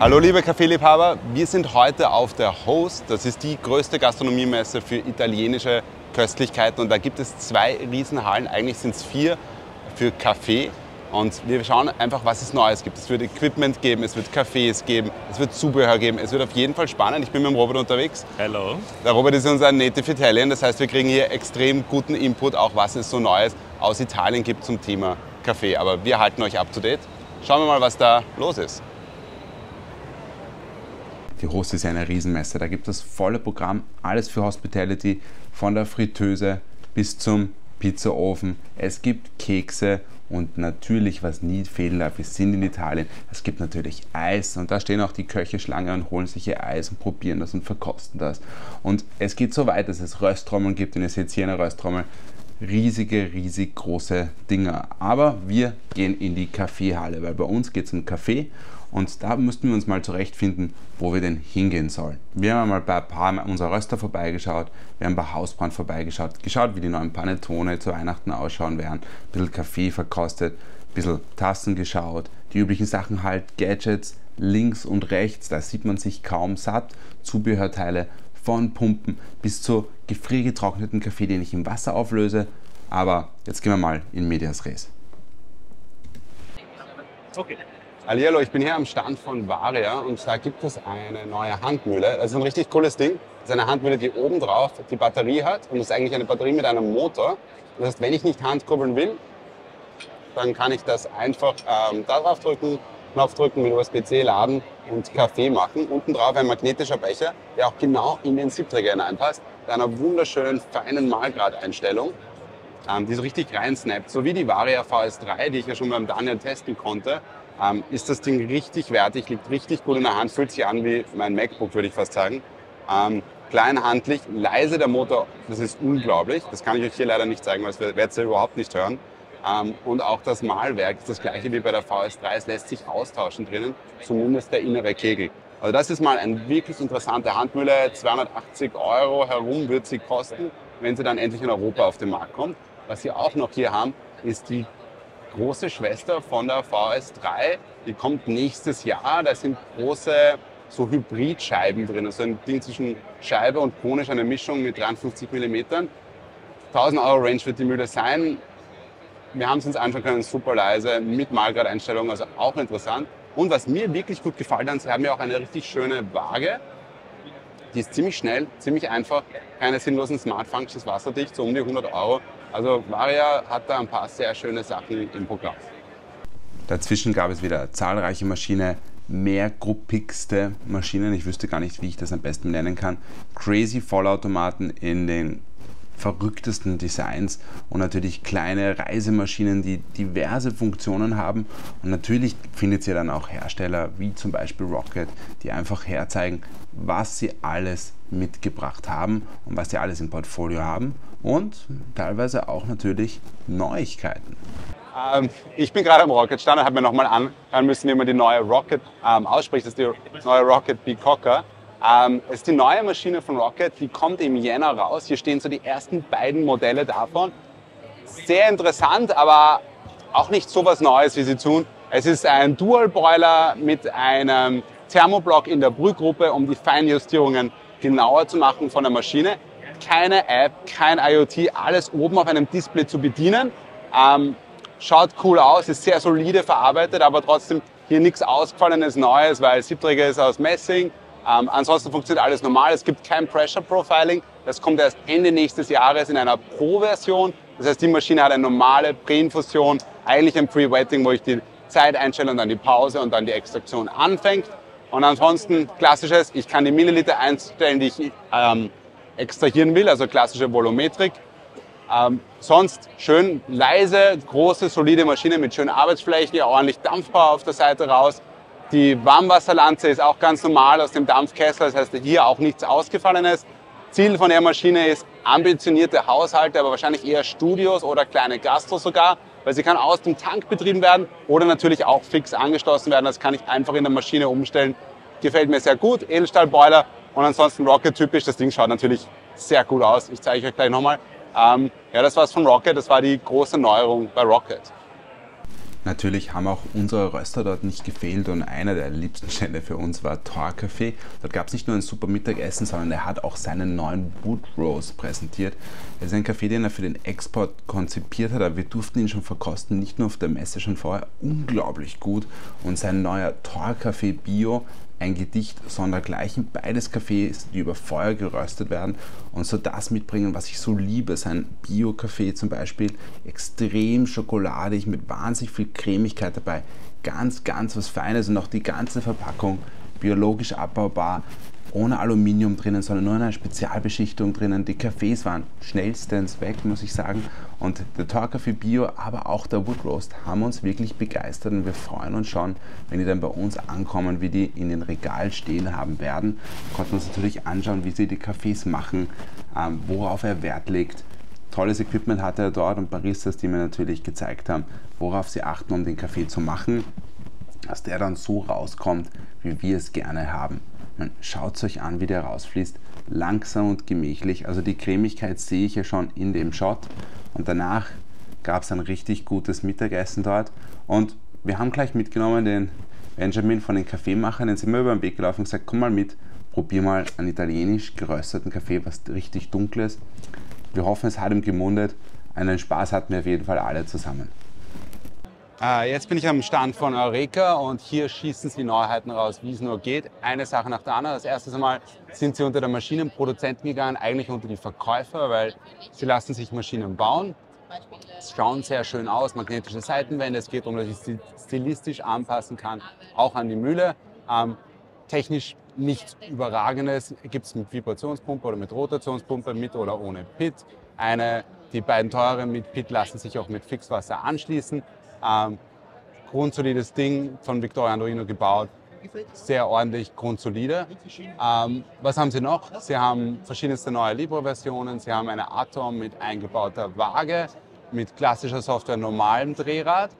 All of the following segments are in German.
Hallo liebe Kaffeeliebhaber, wir sind heute auf der Host. Das ist die größte Gastronomiemesse für italienische Köstlichkeiten und da gibt es zwei Riesenhallen, eigentlich sind es vier für Kaffee. Und wir schauen einfach, was es Neues gibt. Es wird Equipment geben, es wird Cafés geben, es wird Zubehör geben. Es wird auf jeden Fall spannend. Ich bin mit dem Robert unterwegs. Hello. Der Robert ist unser Native Italian, das heißt, wir kriegen hier extrem guten Input, auch was es so Neues aus Italien gibt zum Thema Kaffee. Aber wir halten euch up to date. Schauen wir mal, was da los ist. Die Host ist ja eine Riesenmesse. Da gibt es volle Programm, alles für Hospitality, von der Fritteuse bis zum Pizzaofen. Es gibt Kekse und natürlich, was nie fehlen darf, wir sind in Italien. Es gibt natürlich Eis und da stehen auch die Köche Schlange und holen sich ihr Eis und probieren das und verkosten das. Und es geht so weit, dass es Rösttrommeln gibt und ihr seht hier eine Rösttrommel. Riesige, riesig große Dinger. Aber wir gehen in die Kaffeehalle, weil bei uns geht es um Kaffee und da müssten wir uns mal zurechtfinden, wo wir denn hingehen sollen. Wir haben mal bei ein paar unserer Röster vorbeigeschaut, wir haben bei Hausbrand vorbeigeschaut, geschaut, wie die neuen Panettone zu Weihnachten ausschauen werden, ein bisschen Kaffee verkostet, ein bisschen Tassen geschaut, die üblichen Sachen halt, Gadgets links und rechts, da sieht man sich kaum satt, Zubehörteile von Pumpen bis zu gefriergetrockneten Kaffee, den ich im Wasser auflöse. Aber jetzt gehen wir mal in Medias Res. Okay. Hallihallo, ich bin hier am Stand von Varia und da gibt es eine neue Handmühle. Das ist ein richtig cooles Ding. Das ist eine Handmühle, die oben drauf die Batterie hat und das ist eigentlich eine Batterie mit einem Motor. Das heißt, wenn ich nicht Handkurbeln will, dann kann ich das einfach ähm, da drauf drücken, Knopf drücken, mit USB-C laden und Kaffee machen. Unten drauf ein magnetischer Becher, der auch genau in den Siebträger hineinpasst, mit einer wunderschönen, feinen Mahlgradeinstellung, ähm, die so richtig reinsnappt. So wie die Varia VS3, die ich ja schon beim Daniel testen konnte, ähm, ist das Ding richtig wertig, liegt richtig gut in der Hand, fühlt sich an wie mein MacBook, würde ich fast sagen. Ähm, klein, handlich, leise der Motor, das ist unglaublich. Das kann ich euch hier leider nicht zeigen, weil das werdet ihr überhaupt nicht hören. Ähm, und auch das Malwerk ist das gleiche wie bei der VS3, es lässt sich austauschen drinnen, zumindest der innere Kegel. Also das ist mal eine wirklich interessante Handmühle, 280 Euro herum wird sie kosten, wenn sie dann endlich in Europa auf den Markt kommt. Was sie auch noch hier haben, ist die große Schwester von der VS3. Die kommt nächstes Jahr. Da sind große so Hybridscheiben drin. Also ein Ding zwischen Scheibe und konisch, eine Mischung mit 53 mm. 1000 Euro Range wird die Mühle sein. Wir haben es uns anschauen können, super leise, mit Malgrad-Einstellung, also auch interessant. Und was mir wirklich gut gefallen hat, sie haben ja auch eine richtig schöne Waage. Die ist ziemlich schnell, ziemlich einfach, keine sinnlosen Smart Functions, wasserdicht, so um die 100 Euro. Also Varia hat da ein paar sehr schöne Sachen im Programm. Dazwischen gab es wieder zahlreiche Maschinen, mehrgruppigste Maschinen. Ich wüsste gar nicht, wie ich das am besten nennen kann. Crazy Vollautomaten in den verrücktesten Designs und natürlich kleine Reisemaschinen, die diverse Funktionen haben. Und natürlich findet ihr dann auch Hersteller wie zum Beispiel Rocket, die einfach herzeigen, was sie alles mitgebracht haben und was sie alles im Portfolio haben und teilweise auch natürlich Neuigkeiten. Ähm, ich bin gerade am Rocket stand und habe mir nochmal anhören müssen, wie man die neue Rocket ähm, ausspricht. Das ist die neue Rocket Bicocker. Ähm, es ist die neue Maschine von Rocket, die kommt im Jänner raus. Hier stehen so die ersten beiden Modelle davon. Sehr interessant, aber auch nicht so was Neues, wie sie tun. Es ist ein Dual Boiler mit einem Thermoblock in der Brühgruppe, um die Feinjustierungen genauer zu machen von der Maschine. Keine App, kein IoT, alles oben auf einem Display zu bedienen. Ähm, schaut cool aus, ist sehr solide verarbeitet, aber trotzdem hier nichts Ausgefallenes Neues, weil Siebträger ist aus Messing, ähm, ansonsten funktioniert alles normal. Es gibt kein Pressure Profiling. Das kommt erst Ende nächstes Jahres in einer Pro-Version. Das heißt, die Maschine hat eine normale Präinfusion, eigentlich ein Pre-Wetting, wo ich die Zeit einstelle und dann die Pause und dann die Extraktion anfängt. Und ansonsten klassisches, ich kann die Milliliter einstellen, die ich ähm, extrahieren will, also klassische Volumetrik. Ähm, sonst schön leise, große, solide Maschine mit schöner Arbeitsfläche, ordentlich Dampfpower auf der Seite raus. Die Warmwasserlanze ist auch ganz normal aus dem Dampfkessel, das heißt hier auch nichts Ausgefallenes. Ziel von der Maschine ist ambitionierte Haushalte, aber wahrscheinlich eher Studios oder kleine Gastros sogar, weil sie kann aus dem Tank betrieben werden oder natürlich auch fix angeschlossen werden. Das kann ich einfach in der Maschine umstellen. Gefällt mir sehr gut. Edelstahlboiler und ansonsten Rocket typisch. Das Ding schaut natürlich sehr gut aus. Ich zeige euch gleich nochmal. Ähm, ja, das war's von Rocket. Das war die große Neuerung bei Rocket. Natürlich haben auch unsere Röster dort nicht gefehlt und einer der liebsten Stände für uns war Tor Café. Dort gab es nicht nur ein super Mittagessen, sondern er hat auch seinen neuen Wood Rose präsentiert. Es ist ein Kaffee, den er für den Export konzipiert hat, aber wir durften ihn schon verkosten, nicht nur auf der Messe, schon vorher unglaublich gut. Und sein neuer Tor Café Bio ein Gedicht sondergleichen. Beides Kaffees, die über Feuer geröstet werden und so das mitbringen, was ich so liebe. Sein Bio-Kaffee zum Beispiel, extrem schokoladig mit wahnsinnig viel Cremigkeit dabei. Ganz, ganz was Feines und auch die ganze Verpackung biologisch abbaubar ohne Aluminium drinnen, sondern nur eine Spezialbeschichtung drinnen. Die Kaffees waren schnellstens weg, muss ich sagen. Und der Torkaffee Bio, aber auch der Wood Roast haben uns wirklich begeistert und wir freuen uns schon, wenn die dann bei uns ankommen, wie die in den Regal stehen haben werden. Wir konnten uns natürlich anschauen, wie sie die Kaffees machen, ähm, worauf er Wert legt. Tolles Equipment hatte er dort und Baristas, die mir natürlich gezeigt haben, worauf sie achten, um den Kaffee zu machen, dass der dann so rauskommt, wie wir es gerne haben. Schaut es euch an, wie der rausfließt. Langsam und gemächlich. Also die Cremigkeit sehe ich ja schon in dem Shot. Und danach gab es ein richtig gutes Mittagessen dort. Und wir haben gleich mitgenommen den Benjamin von den Kaffeemachern. Den sind wir über den Weg gelaufen und gesagt, komm mal mit, probier mal einen italienisch gerösteten Kaffee, was richtig dunkel ist. Wir hoffen, es hat ihm gemundet. Einen Spaß hatten wir auf jeden Fall alle zusammen. Äh, jetzt bin ich am Stand von Eureka und hier schießen sie Neuheiten raus, wie es nur geht. Eine Sache nach der anderen. Das erste Mal sind sie unter der Maschinenproduzenten gegangen, eigentlich unter die Verkäufer, weil sie lassen sich Maschinen bauen. Es schauen sehr schön aus, magnetische Seitenwände. Es geht darum, dass ich sie stilistisch anpassen kann, auch an die Mühle. Ähm, technisch nichts Überragendes. Gibt es mit Vibrationspumpe oder mit Rotationspumpe, mit oder ohne Pit. Eine, die beiden teuren mit Pit lassen sich auch mit Fixwasser anschließen. Ähm, grundsolides Ding von Victoria Andorino gebaut. Sehr ordentlich, grundsolide. Ähm, was haben sie noch? Sie haben verschiedenste neue Libro-Versionen. Sie haben eine Atom mit eingebauter Waage, mit klassischer Software, normalem Drehrad.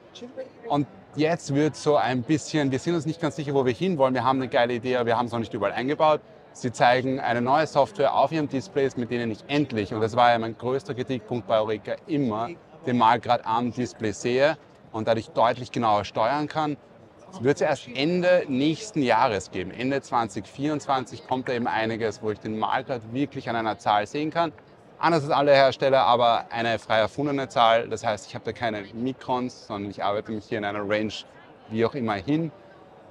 Und jetzt wird so ein bisschen, wir sind uns nicht ganz sicher, wo wir hinwollen. Wir haben eine geile Idee, aber wir haben es noch nicht überall eingebaut. Sie zeigen eine neue Software auf ihren Displays, mit denen ich endlich, und das war ja mein größter Kritikpunkt bei Eureka, immer den Malgrad am Display sehe und dadurch deutlich genauer steuern kann. Es wird es erst Ende nächsten Jahres geben. Ende 2024 kommt da eben einiges, wo ich den Malgrad wirklich an einer Zahl sehen kann. Anders als alle Hersteller, aber eine frei erfundene Zahl. Das heißt, ich habe da keine Mikrons, sondern ich arbeite mich hier in einer Range wie auch immer hin.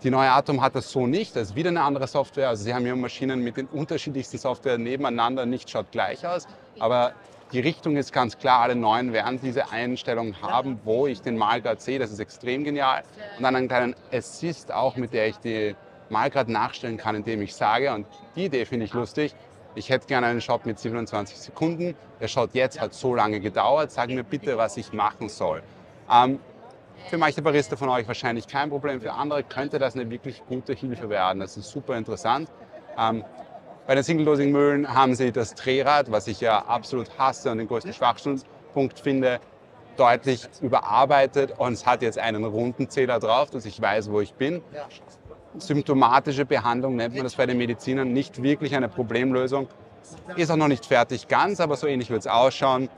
Die neue Atom hat das so nicht. Das ist wieder eine andere Software. Also sie haben hier Maschinen mit den unterschiedlichsten Software nebeneinander. Nicht schaut gleich aus, aber die Richtung ist ganz klar, alle neuen werden diese Einstellung haben, wo ich den Malgrad sehe. Das ist extrem genial. Und dann einen kleinen Assist auch, mit der ich die Malgrad nachstellen kann, indem ich sage, und die Idee finde ich lustig, ich hätte gerne einen Shot mit 27 Sekunden. Der Shot jetzt hat so lange gedauert. Sag mir bitte, was ich machen soll. Ähm, für manche Barista von euch wahrscheinlich kein Problem. Für andere könnte das eine wirklich gute Hilfe werden. Das ist super interessant. Ähm, bei den Single-Dosing-Mühlen haben sie das Drehrad, was ich ja absolut hasse und den größten Schwachpunkt finde, deutlich überarbeitet und es hat jetzt einen runden Zähler drauf, dass ich weiß, wo ich bin. Symptomatische Behandlung nennt man das bei den Medizinern, nicht wirklich eine Problemlösung. Ist auch noch nicht fertig ganz, aber so ähnlich wird es ausschauen.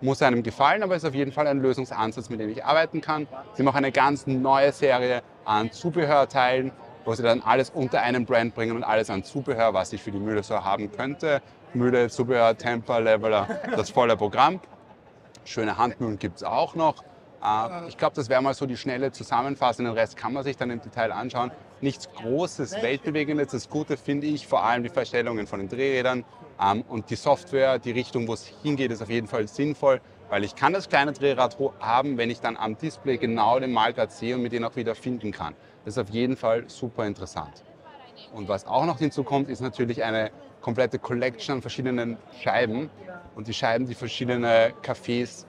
Muss einem gefallen, aber ist auf jeden Fall ein Lösungsansatz, mit dem ich arbeiten kann. Sie auch eine ganz neue Serie an Zubehörteilen, wo sie dann alles unter einen Brand bringen und alles an Zubehör, was ich für die Mühle so haben könnte. Mühle, Zubehör, Temper, Leveler, das volle Programm. Schöne Handmühlen gibt es auch noch. Äh, ich glaube, das wäre mal so die schnelle Zusammenfassung. Den Rest kann man sich dann im Detail anschauen. Nichts Großes, Weltbewegendes. Das Gute finde ich vor allem die Verstellungen von den Drehrädern ähm, und die Software, die Richtung, wo es hingeht, ist auf jeden Fall sinnvoll, weil ich kann das kleine Drehrad haben, wenn ich dann am Display genau den Malgrad sehe und mit den auch wieder finden kann. Das ist auf jeden Fall super interessant. Und was auch noch hinzukommt, ist natürlich eine komplette Collection an verschiedenen Scheiben und die Scheiben, die verschiedene Cafés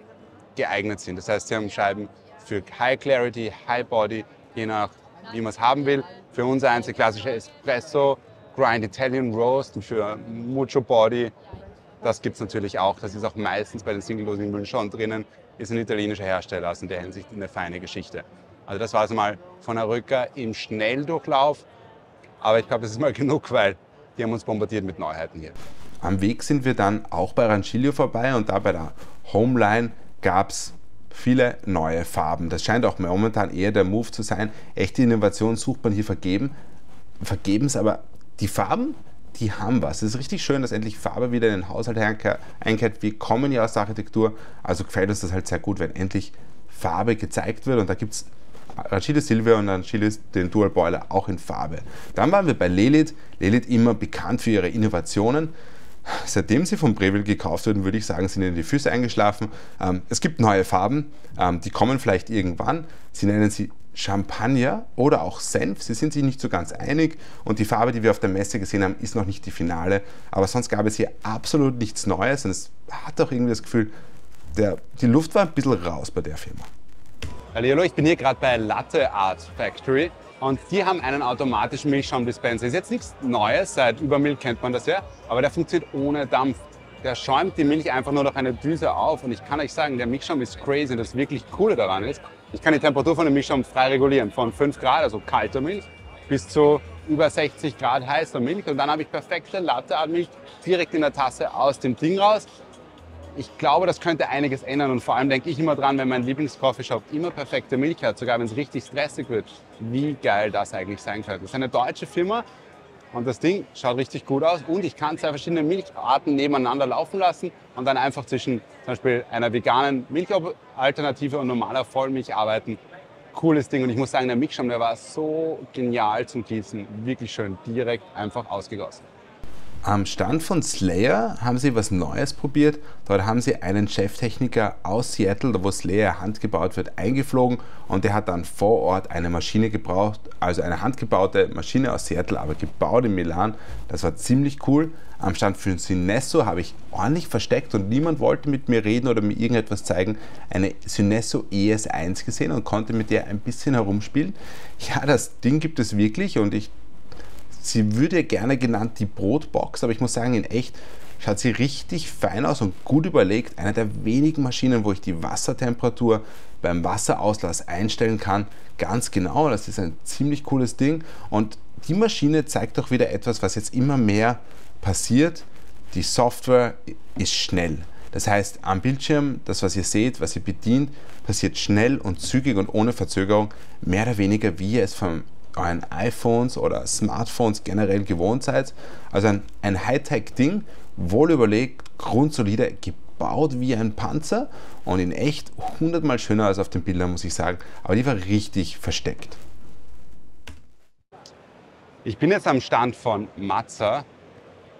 geeignet sind. Das heißt, sie haben Scheiben für High Clarity, High Body, je nach wie man es haben will. Für uns eins der klassische Espresso, Grind Italian Roast und für Mucho Body. Das gibt es natürlich auch. Das ist auch meistens bei den Single-Dosing-Müllen schon drinnen. Ist ein italienischer Hersteller, also in der Hinsicht eine feine Geschichte. Also das war also mal von Rücker im Schnelldurchlauf. Aber ich glaube, das ist mal genug, weil die haben uns bombardiert mit Neuheiten hier. Am Weg sind wir dann auch bei Rancilio vorbei und da bei der Homeline gab es viele neue Farben. Das scheint auch momentan eher der Move zu sein. Echte Innovation sucht man hier vergeben, vergebens, aber die Farben, die haben was. Es ist richtig schön, dass endlich Farbe wieder in den Haushalt einkehrt. Wir kommen ja aus der Architektur, also gefällt uns das halt sehr gut, wenn endlich Farbe gezeigt wird. Und da gibt es Rachide Silvia und Rachide den Dual Boiler auch in Farbe. Dann waren wir bei Lilith. Lilith immer bekannt für ihre Innovationen. Seitdem sie von Breville gekauft wurden, würde ich sagen, sind ihnen die Füße eingeschlafen. Ähm, es gibt neue Farben, ähm, die kommen vielleicht irgendwann. Sie nennen sie Champagner oder auch Senf. Sie sind sich nicht so ganz einig und die Farbe, die wir auf der Messe gesehen haben, ist noch nicht die finale. Aber sonst gab es hier absolut nichts Neues und es hat auch irgendwie das Gefühl, der, die Luft war ein bisschen raus bei der Firma. Hallo, ich bin hier gerade bei Latte Art Factory und die haben einen automatischen Milchschaumdispenser. Ist jetzt nichts Neues, seit Übermilch kennt man das ja, aber der funktioniert ohne Dampf. Der schäumt die Milch einfach nur durch eine Düse auf und ich kann euch sagen, der Milchschaum ist crazy. Und das wirklich Coole daran ist, ich kann die Temperatur von dem Milchschaum frei regulieren, von 5 Grad, also kalter Milch, bis zu über 60 Grad heißer Milch und dann habe ich perfekte Latte Art Milch direkt in der Tasse aus dem Ding raus ich glaube, das könnte einiges ändern. Und vor allem denke ich immer dran, wenn mein Lieblingscoffeeshop immer perfekte Milch hat, sogar wenn es richtig stressig wird, wie geil das eigentlich sein könnte. Das ist eine deutsche Firma und das Ding schaut richtig gut aus. Und ich kann zwei verschiedene Milcharten nebeneinander laufen lassen und dann einfach zwischen zum Beispiel einer veganen Milchalternative und normaler Vollmilch arbeiten. Cooles Ding. Und ich muss sagen, der Milchschaum, der war so genial zum Gießen. Wirklich schön, direkt einfach ausgegossen. Am Stand von Slayer haben sie was Neues probiert. Dort haben sie einen Cheftechniker aus Seattle, wo Slayer handgebaut wird, eingeflogen und der hat dann vor Ort eine Maschine gebraucht, also eine handgebaute Maschine aus Seattle, aber gebaut in Milan. Das war ziemlich cool. Am Stand für Synesso habe ich ordentlich versteckt und niemand wollte mit mir reden oder mir irgendetwas zeigen. Eine Synesso ES1 gesehen und konnte mit der ein bisschen herumspielen. Ja, das Ding gibt es wirklich und ich Sie würde gerne genannt die Brotbox, aber ich muss sagen, in echt schaut sie richtig fein aus und gut überlegt. Eine der wenigen Maschinen, wo ich die Wassertemperatur beim Wasserauslass einstellen kann. Ganz genau, das ist ein ziemlich cooles Ding. Und die Maschine zeigt auch wieder etwas, was jetzt immer mehr passiert. Die Software ist schnell. Das heißt, am Bildschirm, das, was ihr seht, was ihr bedient, passiert schnell und zügig und ohne Verzögerung, mehr oder weniger, wie ihr es vom euren iPhones oder Smartphones generell gewohnt seid. Also ein, ein Hightech-Ding, wohl überlegt, grundsolide, gebaut wie ein Panzer und in echt hundertmal schöner als auf den Bildern, muss ich sagen. Aber die war richtig versteckt. Ich bin jetzt am Stand von Matzer.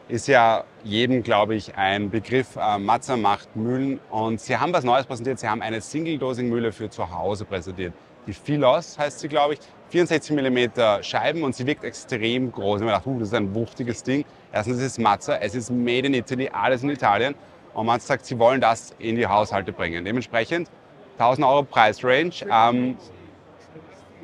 Ist ja jedem, glaube ich, ein Begriff. Äh, macht Mühlen und sie haben was Neues präsentiert. Sie haben eine Single-Dosing-Mühle für zu Hause präsentiert. Die Philos heißt sie, glaube ich. 64 mm Scheiben und sie wirkt extrem groß. Ich habe gedacht, uh, das ist ein wuchtiges Ding. Erstens ist es Mazza, es ist made in Italy, alles in Italien. Und man sagt, sie wollen das in die Haushalte bringen. Dementsprechend 1000 Euro Preisrange. Ähm,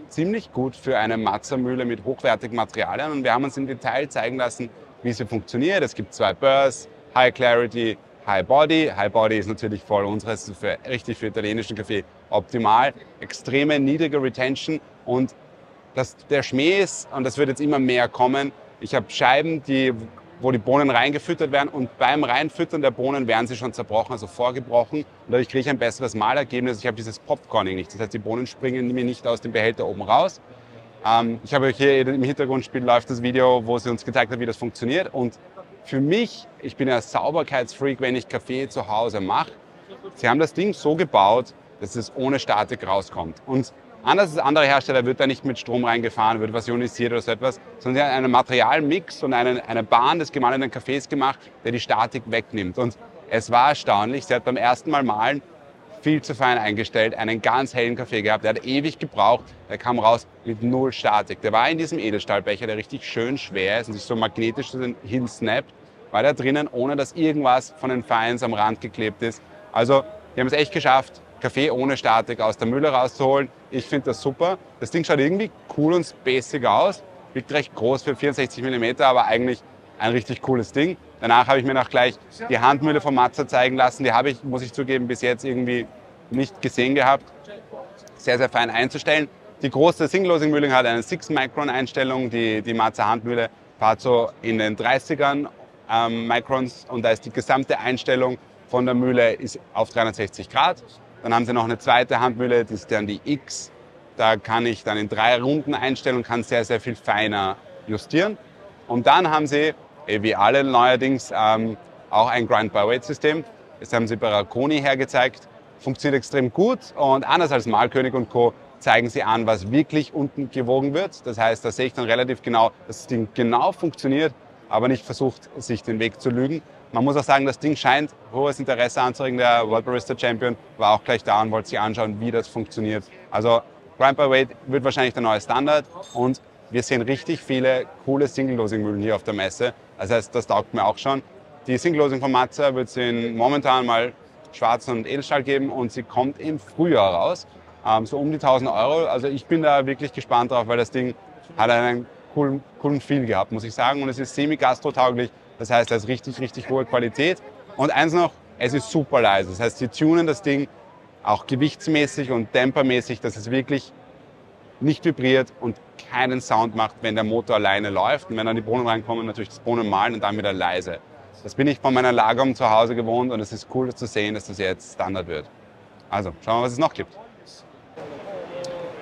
ziemlich gut für eine Mazza-Mühle mit hochwertigen Materialien. Und wir haben uns im Detail zeigen lassen, wie sie funktioniert. Es gibt zwei Bursts, High Clarity, High Body. High Body ist natürlich voll unseres, für, richtig für italienischen Kaffee optimal. Extreme niedrige Retention und dass der Schmäh ist, und das wird jetzt immer mehr kommen, ich habe Scheiben, die, wo die Bohnen reingefüttert werden und beim Reinfüttern der Bohnen werden sie schon zerbrochen, also vorgebrochen. Und dadurch kriege ich ein besseres Malergebnis. Ich habe dieses Popcorning nicht. Das heißt, die Bohnen springen mir nicht aus dem Behälter oben raus. Ähm, ich habe euch hier im Hintergrundspiel läuft das Video, wo sie uns gezeigt hat, wie das funktioniert. Und für mich, ich bin ja Sauberkeitsfreak, wenn ich Kaffee zu Hause mache. Sie haben das Ding so gebaut, dass es ohne Statik rauskommt. Und Anders als andere Hersteller wird da nicht mit Strom reingefahren, wird was ionisiert oder so etwas, sondern sie haben einen Materialmix und einen, eine Bahn des gemahlenen Kaffees gemacht, der die Statik wegnimmt. Und es war erstaunlich, sie hat beim ersten Mal malen viel zu fein eingestellt, einen ganz hellen Kaffee gehabt. Der hat ewig gebraucht, der kam raus mit null Statik. Der war in diesem Edelstahlbecher, der richtig schön schwer ist und sich so magnetisch hin snappt, war da drinnen, ohne dass irgendwas von den Feins am Rand geklebt ist. Also, die haben es echt geschafft, Kaffee ohne Statik aus der Mühle rauszuholen. Ich finde das super. Das Ding schaut irgendwie cool und spacig aus. Wiegt recht groß für 64 mm, aber eigentlich ein richtig cooles Ding. Danach habe ich mir noch gleich die Handmühle von Mazda zeigen lassen. Die habe ich, muss ich zugeben, bis jetzt irgendwie nicht gesehen gehabt. Sehr, sehr fein einzustellen. Die große Single-Losing-Mühle hat eine 6-Micron-Einstellung. Die, die Mazda Handmühle fährt so in den 30ern ähm, Microns und da ist die gesamte Einstellung von der Mühle ist auf 360 Grad. Dann haben sie noch eine zweite Handmühle, das ist dann die X. Da kann ich dann in drei Runden einstellen und kann sehr, sehr viel feiner justieren. Und dann haben sie, eh wie alle neuerdings, ähm, auch ein Grind-by-Weight-System. Das haben sie bei Rakoni hergezeigt. Funktioniert extrem gut und anders als Malkönig und Co. zeigen sie an, was wirklich unten gewogen wird. Das heißt, da sehe ich dann relativ genau, dass das Ding genau funktioniert, aber nicht versucht, sich den Weg zu lügen. Man muss auch sagen, das Ding scheint hohes Interesse anzuregen. Der World Barista Champion war auch gleich da und wollte sich anschauen, wie das funktioniert. Also Grind by Weight wird wahrscheinlich der neue Standard und wir sehen richtig viele coole Single-Losing-Mühlen hier auf der Messe. Das heißt, das taugt mir auch schon. Die Single-Losing von Matze wird es momentan mal Schwarz und Edelstahl geben und sie kommt im Frühjahr raus. Ähm, so um die 1000 Euro. Also ich bin da wirklich gespannt drauf, weil das Ding hat einen coolen, coolen Feel gehabt, muss ich sagen. Und es ist semi-gastrotauglich. Das heißt, es ist richtig, richtig hohe Qualität. Und eins noch, es ist super leise. Das heißt, sie tunen das Ding auch gewichtsmäßig und tempermäßig, dass es wirklich nicht vibriert und keinen Sound macht, wenn der Motor alleine läuft. Und wenn dann die Bohnen reinkommen, natürlich das Bohnen malen und dann wieder leise. Das bin ich von meiner Lagerung zu Hause gewohnt und es ist cool zu sehen, dass das jetzt Standard wird. Also, schauen wir, was es noch gibt.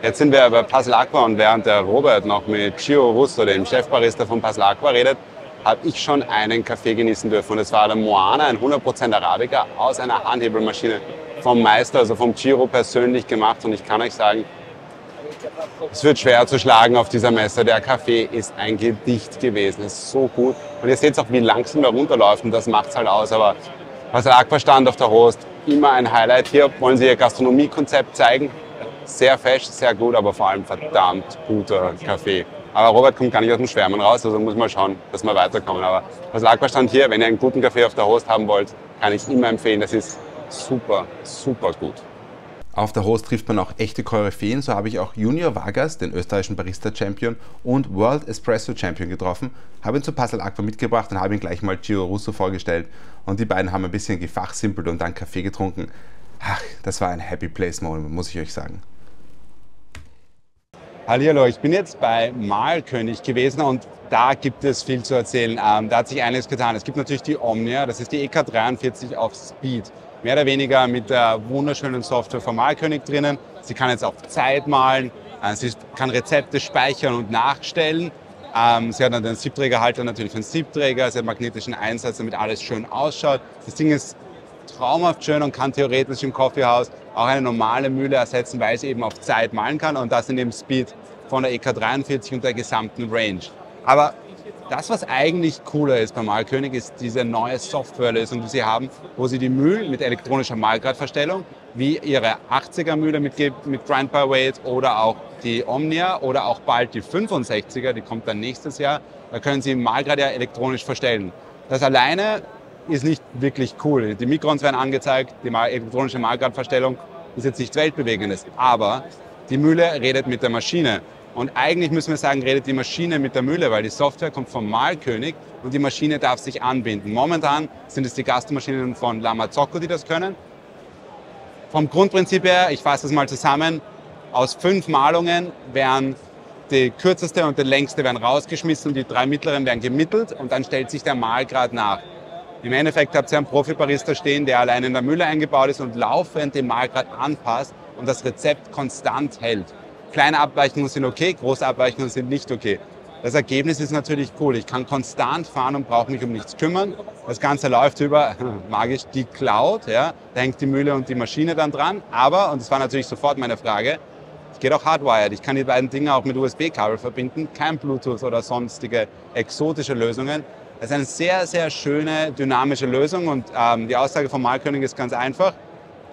Jetzt sind wir bei Puzzle Aqua und während der Robert noch mit Gio Russo, dem Chefbarista von Puzzle Aqua, redet, habe ich schon einen Kaffee genießen dürfen. Und es war der Moana, ein 100% Arabica aus einer Handhebelmaschine vom Meister, also vom Giro persönlich gemacht. Und ich kann euch sagen, es wird schwer zu schlagen auf dieser Messe. Der Kaffee ist ein Gedicht gewesen. Es ist so gut. Und ihr seht auch, wie langsam er runterläuft und das macht es halt aus. Aber was der Aqua stand auf der Host, immer ein Highlight. Hier wollen sie ihr Gastronomiekonzept zeigen. Sehr fesch, sehr gut, aber vor allem verdammt guter Kaffee. Aber Robert kommt gar nicht aus dem Schwärmen raus, also muss man schauen, dass wir weiterkommen. Aber was Aqua stand hier, wenn ihr einen guten Kaffee auf der Host haben wollt, kann ich immer empfehlen. Das ist super, super gut. Auf der Host trifft man auch echte Koryphäen. So habe ich auch Junior Vargas, den österreichischen Barista-Champion und World Espresso-Champion getroffen, habe ihn zu Puzzle Aqua mitgebracht und habe ihn gleich mal Giro Russo vorgestellt. Und die beiden haben ein bisschen gefachsimpelt und dann Kaffee getrunken. Ach, das war ein Happy Place Moment, muss ich euch sagen. Hallo, ich bin jetzt bei Malkönig gewesen und da gibt es viel zu erzählen. Ähm, da hat sich einiges getan. Es gibt natürlich die Omnia, das ist die EK43 auf Speed mehr oder weniger mit der wunderschönen Software von Malkönig drinnen. Sie kann jetzt auf Zeit malen, äh, sie kann Rezepte speichern und nachstellen. Ähm, sie hat dann den Siebträgerhalter natürlich für den Siebträger, sie hat magnetischen Einsatz, damit alles schön ausschaut. Das Ding ist traumhaft schön und kann theoretisch im Coffeehouse auch eine normale Mühle ersetzen, weil sie eben auf Zeit malen kann und das in dem Speed von der EK43 und der gesamten Range. Aber das, was eigentlich cooler ist bei Malkönig, ist diese neue Softwarelösung, die sie haben, wo sie die Mühlen mit elektronischer Malgradverstellung, wie ihre 80er Mühle mit, mit Grind by Weight oder auch die Omnia oder auch bald die 65er, die kommt dann nächstes Jahr, da können sie Malgrad ja elektronisch verstellen. Das alleine ist nicht wirklich cool. Die Mikrons werden angezeigt, die elektronische Malgradverstellung ist jetzt nichts Weltbewegendes, aber die Mühle redet mit der Maschine und eigentlich müssen wir sagen, redet die Maschine mit der Mühle, weil die Software kommt vom Malkönig und die Maschine darf sich anbinden. Momentan sind es die Gastromaschinen von Lamazocco, die das können. Vom Grundprinzip her, ich fasse das mal zusammen, aus fünf Malungen werden die kürzeste und die längste werden rausgeschmissen und die drei mittleren werden gemittelt und dann stellt sich der Malgrad nach. Im Endeffekt habt ihr einen Profibarista stehen, der allein in der Mühle eingebaut ist und laufend den Malgrad anpasst und das Rezept konstant hält. Kleine Abweichungen sind okay, große Abweichungen sind nicht okay. Das Ergebnis ist natürlich cool. Ich kann konstant fahren und brauche mich um nichts kümmern. Das Ganze läuft über, magisch, die Cloud. Ja. Da hängt die Mühle und die Maschine dann dran. Aber, und das war natürlich sofort meine Frage, es geht auch hardwired. Ich kann die beiden Dinge auch mit USB-Kabel verbinden. Kein Bluetooth oder sonstige exotische Lösungen. Das ist eine sehr, sehr schöne, dynamische Lösung. Und ähm, die Aussage von Malkönig ist ganz einfach.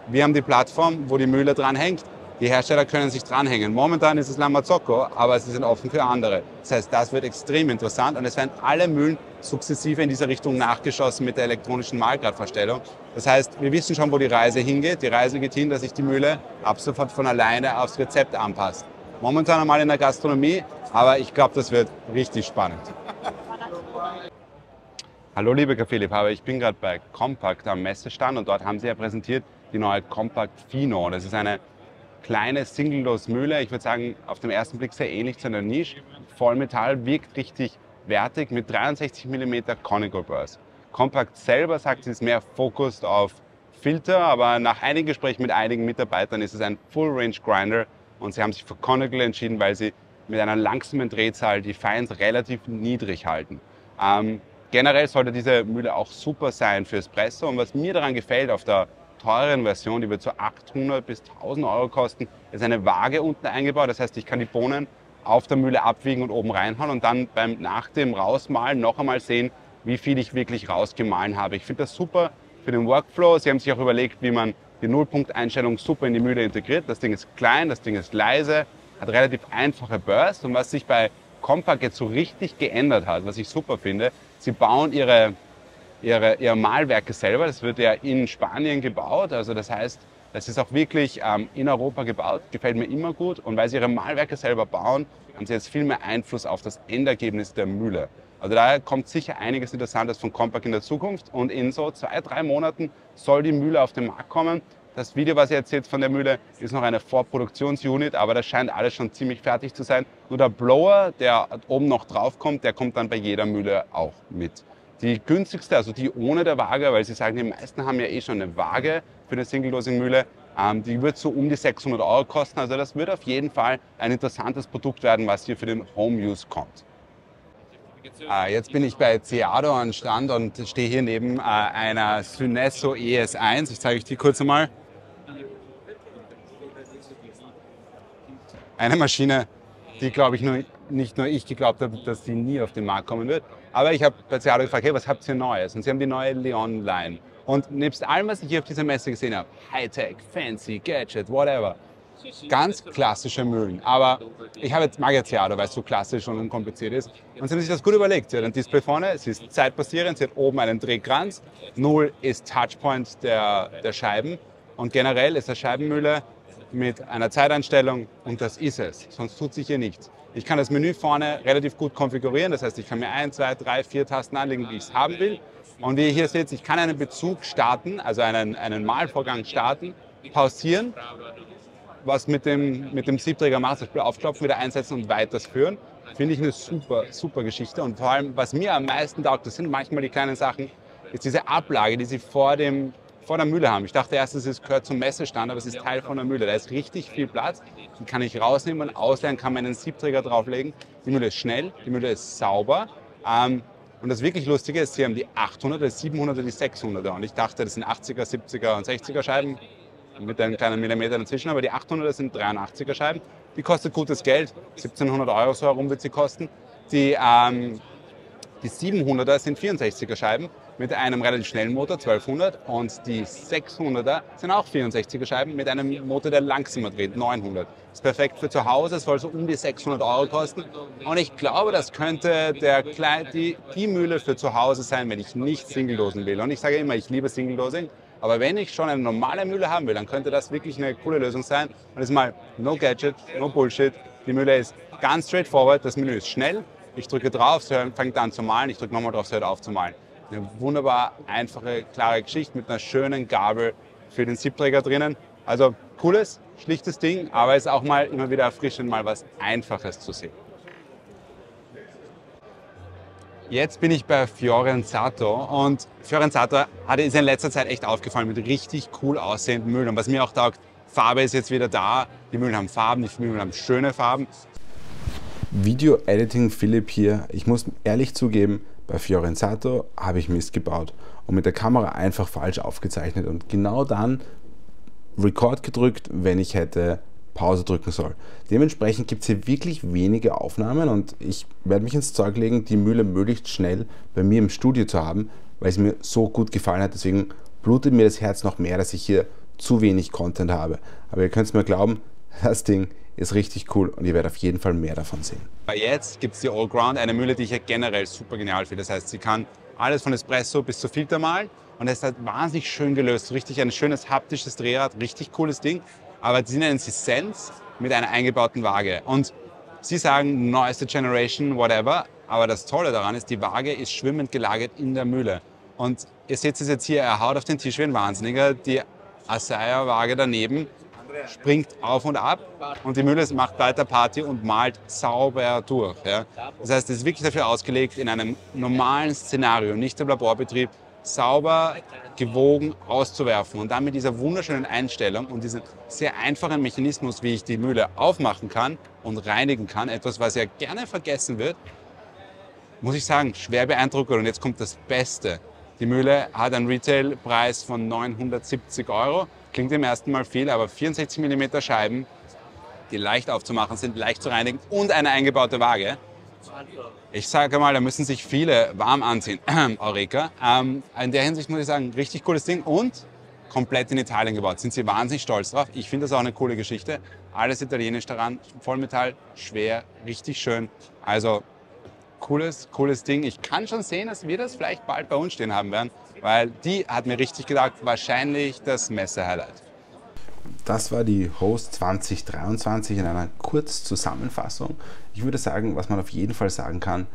Wir haben die Plattform, wo die Mühle dran hängt. Die Hersteller können sich dranhängen. Momentan ist es Lamazocco, aber sie sind offen für andere. Das heißt, das wird extrem interessant und es werden alle Mühlen sukzessive in dieser Richtung nachgeschossen mit der elektronischen Malgradverstellung. Das heißt, wir wissen schon, wo die Reise hingeht. Die Reise geht hin, dass sich die Mühle ab sofort von alleine aufs Rezept anpasst. Momentan einmal in der Gastronomie, aber ich glaube, das wird richtig spannend. Hallo liebe Kaffeeliebhaber, ich bin gerade bei Compact am Messestand und dort haben sie ja präsentiert die neue Compact Fino. Das ist eine kleine Single-Dose-Mühle. Ich würde sagen, auf den ersten Blick sehr ähnlich zu einer Nische. Vollmetall wirkt richtig wertig mit 63 mm Conical Burst. Compact selber sagt, sie ist mehr fokussiert auf Filter, aber nach einigen Gesprächen mit einigen Mitarbeitern ist es ein Full Range Grinder und sie haben sich für Conacle entschieden, weil sie mit einer langsamen Drehzahl die Fines relativ niedrig halten. Ähm, generell sollte diese Mühle auch super sein für Espresso und was mir daran gefällt auf der teuren Version, die wird so 800 bis 1000 Euro kosten, ist eine Waage unten eingebaut. Das heißt, ich kann die Bohnen auf der Mühle abwiegen und oben reinhauen und dann beim, nach dem Rausmalen noch einmal sehen, wie viel ich wirklich rausgemahlen habe. Ich finde das super für den Workflow. Sie haben sich auch überlegt, wie man die Nullpunkteinstellung super in die Mühle integriert. Das Ding ist klein, das Ding ist leise, hat relativ einfache Bursts und was sich bei Compaq jetzt so richtig geändert hat, was ich super finde, sie bauen ihre, ihre, ihre Malwerke selber. Das wird ja in Spanien gebaut, also das heißt, das ist auch wirklich ähm, in Europa gebaut, gefällt mir immer gut. Und weil sie ihre Malwerke selber bauen, haben sie jetzt viel mehr Einfluss auf das Endergebnis der Mühle. Also daher kommt sicher einiges Interessantes von Compaq in der Zukunft. Und in so zwei, drei Monaten soll die Mühle auf den Markt kommen. Das Video, was ihr jetzt seht von der Mühle, ist noch eine Vorproduktionsunit, aber das scheint alles schon ziemlich fertig zu sein. Nur der Blower, der oben noch drauf kommt, der kommt dann bei jeder Mühle auch mit. Die günstigste, also die ohne der Waage, weil sie sagen, die meisten haben ja eh schon eine Waage für eine Single-Dosing-Mühle, ähm, die wird so um die 600 Euro kosten. Also das wird auf jeden Fall ein interessantes Produkt werden, was hier für den Home-Use kommt. Äh, jetzt bin ich bei Ciado am Stand und stehe hier neben äh, einer Synesso ES1. Ich zeige euch die kurz einmal. Eine Maschine, die, glaube ich, nur, nicht nur ich geglaubt habe, dass sie nie auf den Markt kommen wird. Aber ich habe bei Ciado gefragt, hey, was habt ihr Neues? Und sie haben die neue Leon-Line. Und nebst allem, was ich hier auf dieser Messe gesehen habe, Hightech, Fancy, Gadget, whatever, ganz klassische Mühlen. Aber ich habe jetzt Magatiado, weil es so klassisch und unkompliziert ist. Und sie haben sich das gut überlegt. Sie hat ein Display vorne, sie ist zeitbasierend, sie hat oben einen Drehkranz. Null ist Touchpoint der, der Scheiben. Und generell ist eine Scheibenmühle mit einer Zeiteinstellung und das ist es. Sonst tut sich hier nichts. Ich kann das Menü vorne relativ gut konfigurieren. Das heißt, ich kann mir ein, zwei, drei, vier Tasten anlegen, wie ich es haben will. Und wie ihr hier seht, ich kann einen Bezug starten, also einen, einen Malvorgang starten, pausieren, was mit dem, mit dem Siebträger macht, das Spiel aufklopfen, wieder einsetzen und weiterführen. Finde ich eine super, super Geschichte. Und vor allem, was mir am meisten taugt, das sind manchmal die kleinen Sachen, ist diese Ablage, die sie vor dem vor der Mühle haben. Ich dachte erst, es gehört zum Messestand, aber es ist Teil von der Mühle. Da ist richtig viel Platz. Die kann ich rausnehmen und ausleeren, kann meinen Siebträger drauflegen. Die Mühle ist schnell, die Mühle ist sauber. Ähm, und das wirklich Lustige ist, sie haben die 800er, die 700er, die 600er. Und ich dachte, das sind 80er, 70er und 60er Scheiben mit einem kleinen Millimeter dazwischen. Aber die 800er sind 83er Scheiben. Die kostet gutes Geld. 1700 Euro so herum wird sie kosten. Die, ähm, die 700er sind 64er Scheiben mit einem relativ schnellen Motor, 1200. Und die 600er sind auch 64er Scheiben mit einem Motor, der langsamer dreht, 900. Das ist perfekt für zu Hause, es soll so um die 600 Euro kosten. Und ich glaube, das könnte der Klein, die, die Mühle für zu Hause sein, wenn ich nicht Single-Dosen will. Und ich sage immer, ich liebe Single-Dosing. Aber wenn ich schon eine normale Mühle haben will, dann könnte das wirklich eine coole Lösung sein. Und das ist mal no Gadget, no Bullshit. Die Mühle ist ganz straightforward, das Menü ist schnell. Ich drücke drauf, es fängt an zu malen, ich drücke nochmal drauf, es hört auf zu malen. Eine wunderbar einfache, klare Geschichte mit einer schönen Gabel für den Siebträger drinnen. Also cooles, schlichtes Ding, aber es ist auch mal immer wieder erfrischend, mal was Einfaches zu sehen. Jetzt bin ich bei Fiorenzato und Fiorenzato hat, ist in letzter Zeit echt aufgefallen mit richtig cool aussehenden Mühlen. Und was mir auch taugt, Farbe ist jetzt wieder da. Die Mühlen haben Farben, die Mühlen haben schöne Farben. Video Editing Philipp hier. Ich muss ehrlich zugeben, bei Fiorenzato habe ich Mist gebaut und mit der Kamera einfach falsch aufgezeichnet und genau dann Record gedrückt, wenn ich hätte Pause drücken soll. Dementsprechend gibt es hier wirklich wenige Aufnahmen und ich werde mich ins Zeug legen, die Mühle möglichst schnell bei mir im Studio zu haben, weil es mir so gut gefallen hat. Deswegen blutet mir das Herz noch mehr, dass ich hier zu wenig Content habe. Aber ihr könnt es mir glauben, das Ding ist richtig cool und ihr werdet auf jeden Fall mehr davon sehen. Jetzt gibt es die Allground, eine Mühle, die ich ja generell super genial finde. Das heißt, sie kann alles von Espresso bis zu Filter malen und es halt wahnsinnig schön gelöst. Richtig ein schönes haptisches Drehrad, richtig cooles Ding. Aber sie nennen sie Sense mit einer eingebauten Waage. Und sie sagen neueste Generation, whatever. Aber das Tolle daran ist, die Waage ist schwimmend gelagert in der Mühle. Und ihr seht es jetzt hier, er haut auf den Tisch wie ein Wahnsinniger. Die Asaya-Waage daneben springt auf und ab und die Mühle macht weiter Party und malt sauber durch. Ja. Das heißt, es ist wirklich dafür ausgelegt, in einem normalen Szenario, nicht im Laborbetrieb, sauber, gewogen auszuwerfen und dann mit dieser wunderschönen Einstellung und diesem sehr einfachen Mechanismus, wie ich die Mühle aufmachen kann und reinigen kann, etwas, was ja gerne vergessen wird, muss ich sagen, schwer beeindruckend. Und jetzt kommt das Beste. Die Mühle hat einen Retailpreis von 970 Euro. Klingt im ersten Mal viel, aber 64 mm Scheiben, die leicht aufzumachen sind, leicht zu reinigen und eine eingebaute Waage. Ich sage mal, da müssen sich viele warm anziehen, Eureka. Ähm, in der Hinsicht muss ich sagen, richtig cooles Ding und komplett in Italien gebaut. Sind sie wahnsinnig stolz drauf. Ich finde das auch eine coole Geschichte. Alles italienisch daran, Vollmetall, schwer, richtig schön. Also cooles, cooles Ding. Ich kann schon sehen, dass wir das vielleicht bald bei uns stehen haben werden, weil die hat mir richtig gedacht, wahrscheinlich das Messe-Highlight. Das war die Host 2023 in einer Kurzzusammenfassung. Ich würde sagen, was man auf jeden Fall sagen kann,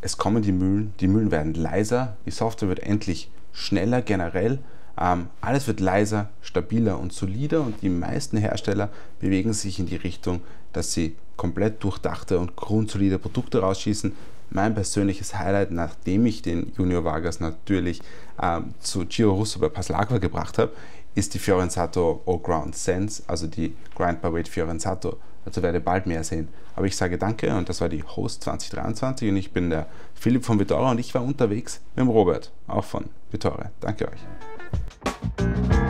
es kommen die Mühlen, die Mühlen werden leiser, die Software wird endlich schneller generell, ähm, alles wird leiser, stabiler und solider und die meisten Hersteller bewegen sich in die Richtung, dass sie komplett durchdachte und grundsolide Produkte rausschießen. Mein persönliches Highlight, nachdem ich den Junior Vargas natürlich ähm, zu Giro Russo bei Paslagua gebracht habe, ist die Fiorenzato All Ground Sense, also die Grind by Weight Fiorenzato. Dazu werde ich bald mehr sehen. Aber ich sage danke und das war die Host 2023 und ich bin der Philipp von Vittora und ich war unterwegs mit dem Robert, auch von Vittora. Danke euch.